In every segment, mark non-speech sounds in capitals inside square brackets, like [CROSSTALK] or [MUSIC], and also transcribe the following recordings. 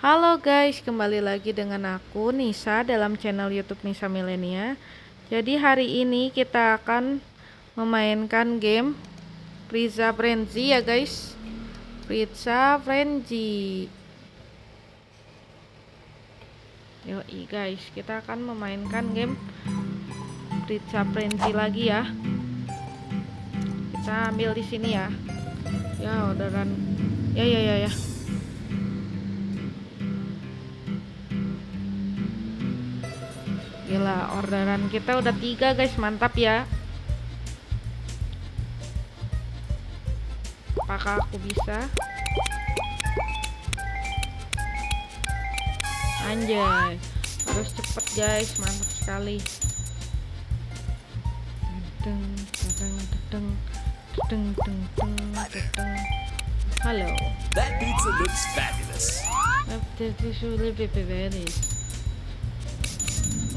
Halo guys, kembali lagi dengan aku Nisa dalam channel YouTube Nisa Milenia. Jadi hari ini kita akan memainkan game Frieza Frenzy ya guys. Frieza Frenzy. Yoi guys, kita akan memainkan game Frieza Frenzy lagi ya. Kita ambil di sini ya. Ya orderan. Ya ya ya ya. Gila, orderan kita udah tiga guys, mantap ya. Apakah aku bisa? Anjay, harus cepet guys, mantap sekali. Deng, deng, deng, deng, deng, deng, deng. Halo. That pizza looks fabulous. This will be very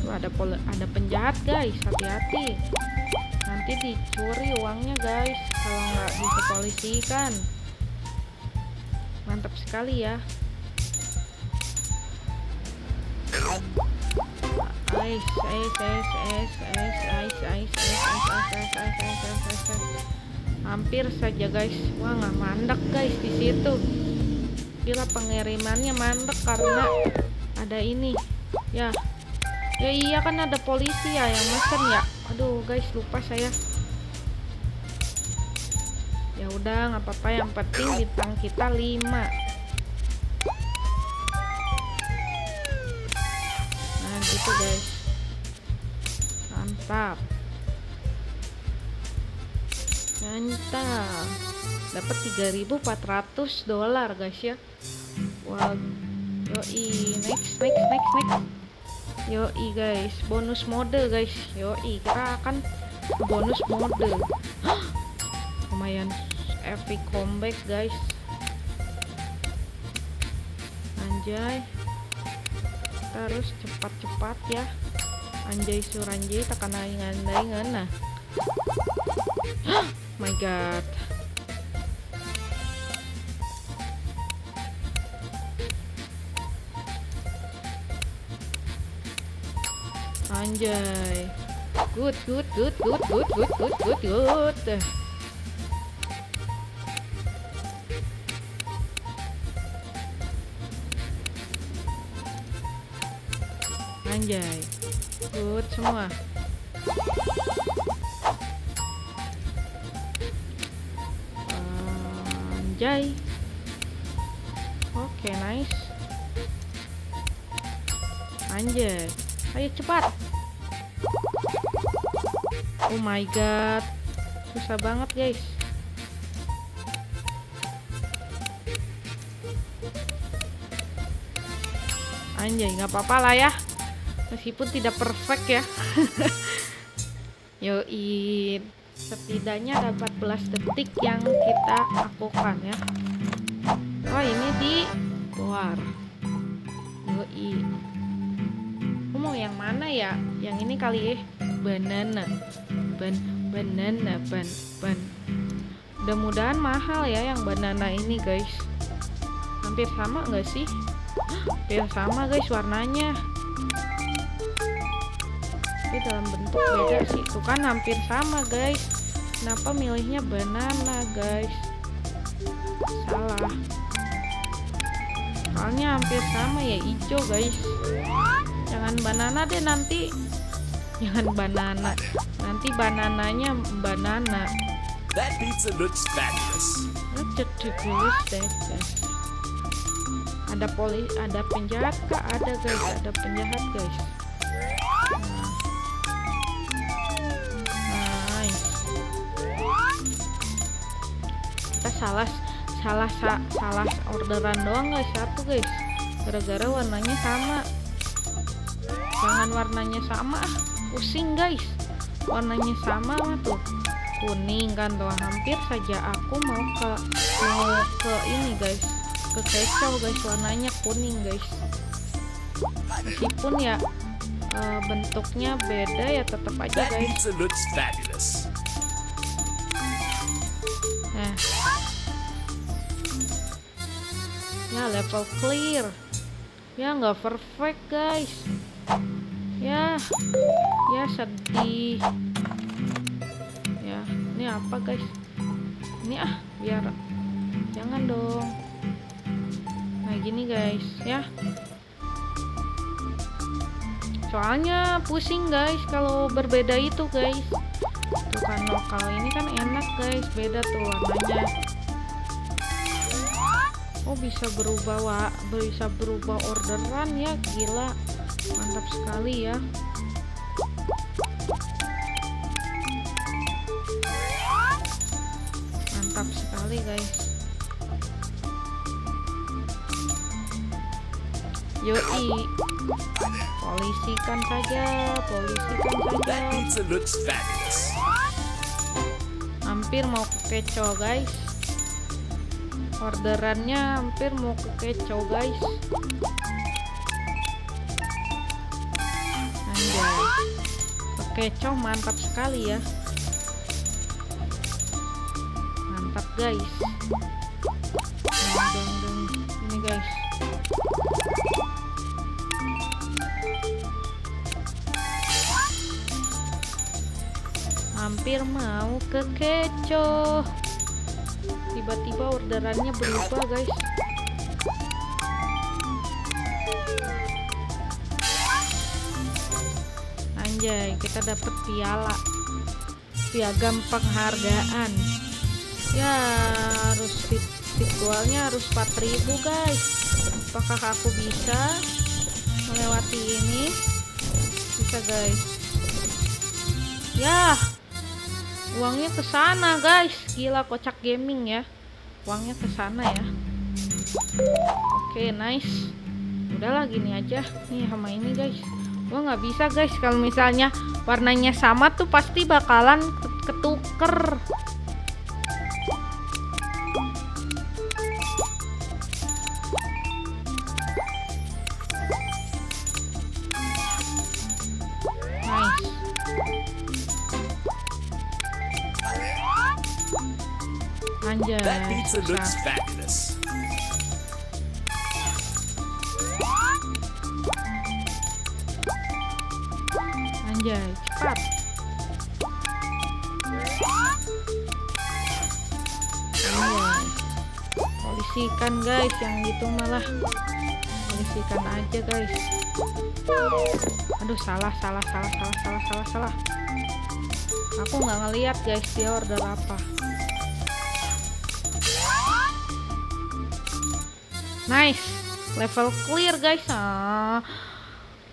Tuh, ada pol ada penjahat guys hati-hati nanti dicuri uangnya guys kalau nggak disepolisikan mantap sekali ya hampir saja guys wah nggak mandek guys di situ gila pengirimannya mandek karena ada ini ya ya iya kan ada polisi ya yang mesen ya. Aduh guys lupa saya. Ya udah nggak apa-apa. Yang penting bintang kita 5 nah gitu guys. Mantap. Mantap. Dapat 3400 dolar guys ya. Wow yoi. Next next next next Yoi guys, bonus mode guys. Yoi, kita akan bonus mode. [GASPS] Lumayan epic comeback guys. Anjay. Harus cepat-cepat ya. Anjay suranjay tekan andai nah. [GASPS] My god. Anjay. Good, good, good, good, good, good, good, good, good. Anjay. Good semua. Anjay. Oke, okay, nice. Anjay. Ayo cepat. Oh my god. Susah banget, guys. Anjay, nggak apa-apa lah ya. Meskipun tidak perfect ya. [LAUGHS] Yoi. Setidaknya ada 14 detik yang kita lakukan ya. Oh, ini di luar. Yoi mau yang mana ya? Yang ini kali ya. Banana. Ban banana ban ban. Mudah-mudahan mahal ya yang banana ini guys. Hampir sama enggak sih? Hampir sama guys warnanya. Tapi dalam bentuk beda sih. Tuh kan hampir sama guys. Kenapa milihnya banana guys? Salah. Soalnya hampir sama ya hijau guys jangan banana deh nanti. Jangan banana. Nanti banananya banana. That pizza looks fabulous. Ada poli ada penjahat kak ada guys ada penjahat guys. Nice kita salah salah sa, salah orderan doang guys. Satu guys. Gara-gara warnanya sama jangan warnanya sama ah. Pusing guys. Warnanya sama mah tuh. Kuning kan tuh. Hampir saja aku mau ke mau ke ini guys. Ke kecau guys. Warnanya kuning guys. Meskipun ya e, bentuknya beda ya tetap aja guys. nah ya level clear. Ya nggak perfect guys ya. Ya sedih. Ya ini apa guys? Ini ah biar jangan dong. Nah gini guys ya. Soalnya pusing guys kalau berbeda itu guys. Tuh kan loh kalau ini kan enak guys beda tuh warnanya. Oh bisa berubah wa bisa berubah orderan ya gila mantap sekali ya. Mantap sekali guys. Yoi. Polisikan saja polisikan saja. Hampir mau kekecoh guys. Orderannya hampir mau kekecoh guys kekecoh mantap sekali ya. Mantap guys. Deng, deng, deng. ini guys. Hampir mau kekecoh. Tiba-tiba orderannya berubah guys anjay kita dapat piala. Piagam penghargaan. Ya harus virtualnya harus 4000 guys. Apakah aku bisa melewati ini? Bisa guys. Ya uangnya ke sana guys. Gila kocak gaming ya. Uangnya ke sana ya. Oke nice. Udahlah gini aja. Nih sama ini guys gua nggak bisa guys. Kalau misalnya warnanya sama tuh pasti bakalan ketuker. Nice. Anjay. That Anjay, cepat. Polisikan guys, yang gitu malah. Polisikan aja guys. Aduh, salah, salah, salah, salah, salah, salah, salah. Aku nggak ngeliat guys dia order apa. Nice, level clear guys. Ah.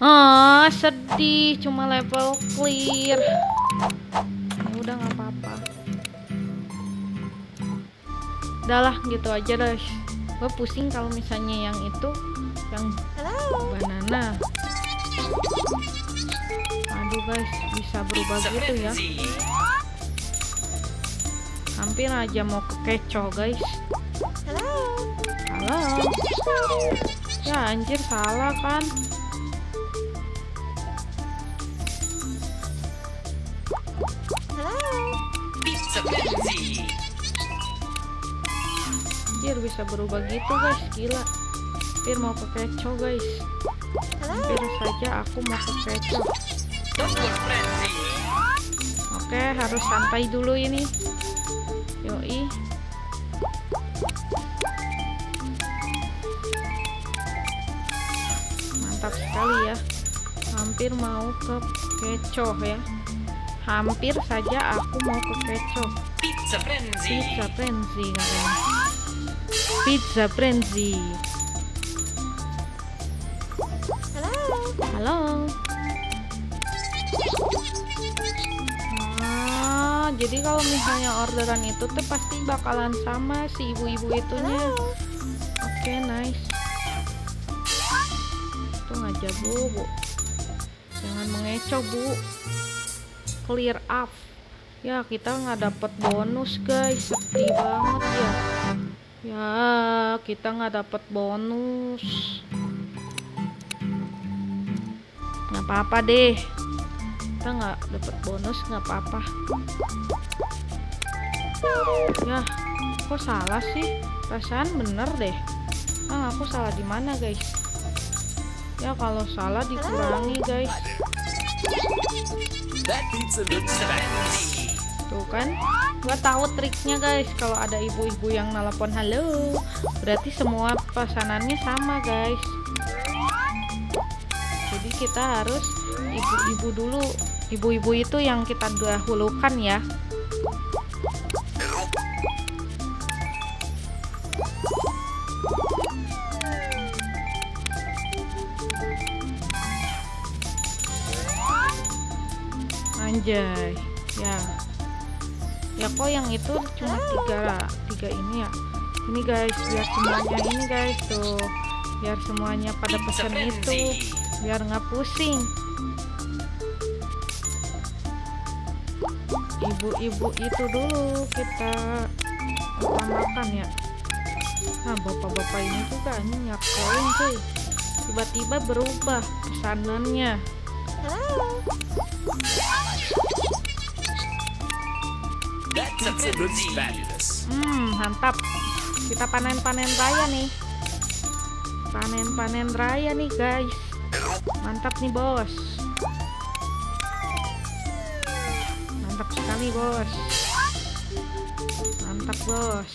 Ah, sedih cuma level clear. Ya udah nggak apa-apa. Udahlah gitu aja guys. Gue pusing kalau misalnya yang itu yang banana. Aduh guys, bisa berubah gitu ya. Hampir aja mau kekecoh guys. Halo. Ya anjir salah kan. Anjir bisa berubah gitu guys, gila. Hampir mau kekecoh guys. Hampir saja aku mau. Double Frenzy. Oke, harus santai dulu ini. Yoi. Mantap sekali ya. Hampir mau ke kecoh ya. Hampir saja aku mau ke kecoh. Pizza Frenzy. Pizza frenzy katanya. Pizza frenzy. Halo. Ah, jadi kalau misalnya orderan itu tuh pasti bakalan sama si ibu-ibu itunya. Oke, nice. Tunggu aja, Bu, Bu. Jangan mengecoh, Bu. Clear up. Ya, kita nggak dapet bonus, guys. Sedih banget ya. Ya, kita nggak dapet bonus. Nggak apa-apa deh. Kita nggak dapet bonus, nggak apa-apa. Ya, kok salah sih? Perasaan bener deh. Ah, aku salah di mana, guys? ya kalau salah dikurangi guys tuh kan gua tahu triknya guys. Kalau ada ibu-ibu yang nelpon halo berarti semua pesanannya sama guys. Jadi kita harus ibu-ibu dulu. Ibu-ibu itu yang kita dahulukan ya. Anjay ya kok yang itu cuma tiga tiga ini ya? Ini guys biar semuanya ini guys tuh biar semuanya pada pesan itu biar nggak pusing. Ibu-ibu itu dulu kita utamakan ya. Nah bapak-bapak ini juga ini nyakoin cuy. Tiba-tiba berubah pesanannya Hmm, mantap. Kita panen-panen raya nih. Panen-panen raya nih, guys. Mantap nih, Bos. Mantap sekali, Bos. Mantap, Bos.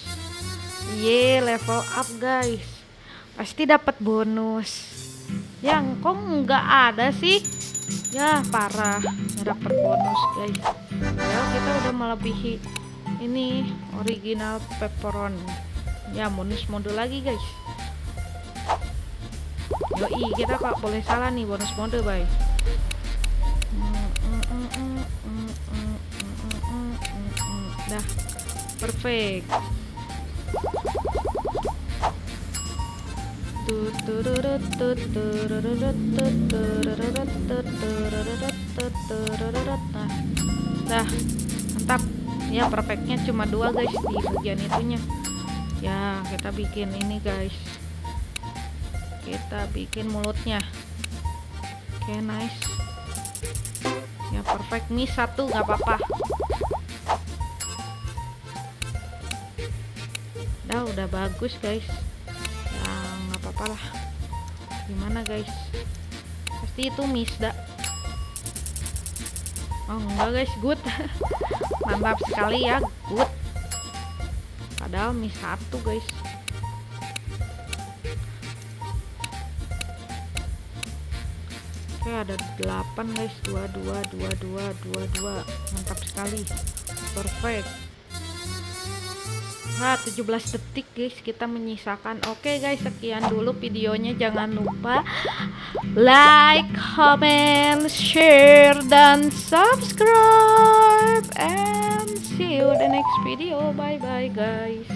Ye, level up, guys. Pasti dapat bonus. Yang kok nggak ada sih? Ya, parah. Nggak dapat bonus, guys. Ya, kita udah melebihi ini original pepperon ya bonus mode lagi guys yoi kita kok boleh salah nih bonus mode bye dah perfect Nah, mantap. Ya perfectnya cuma dua guys di bagian itunya. Ya kita bikin ini guys. Kita bikin mulutnya. Oke nice. Ya perfect. Nih satu nggak apa-apa. Dah udah bagus guys nggak apa-apa lah gimana guys? Pasti itu miss dah oh enggak guys. Good. [LAUGHS] Mantap sekali ya. Good. Padahal miss satu guys. Oke ada 8 guys. 22 22 22 mantap sekali. Perfect Nah, 17 detik guys kita menyisakan. Oke guys, sekian dulu videonya. Jangan lupa like, comment, share dan subscribe and see you the next video. Bye bye guys.